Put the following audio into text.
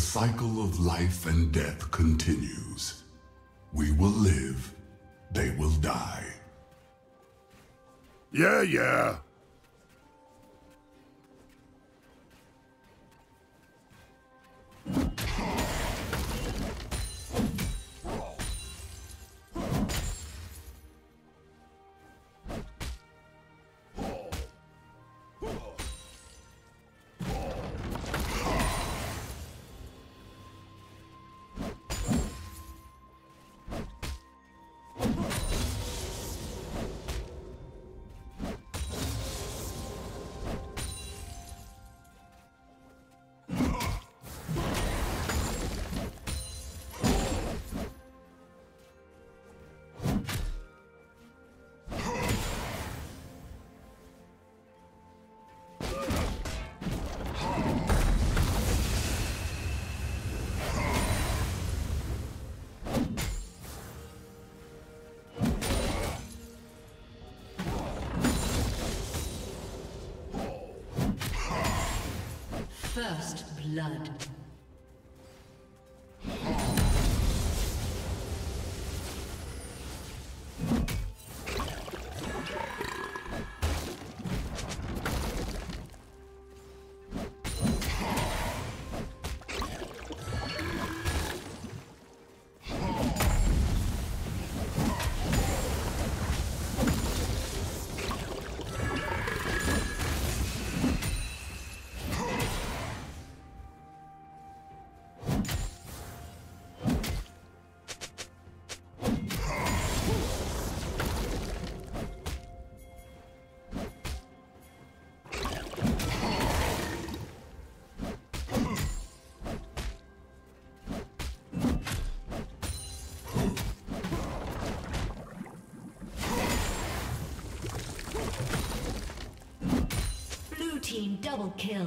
cycle of life and death continues. We will live, they will die. Yeah, yeah. First blood. Team double kill.